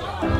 走。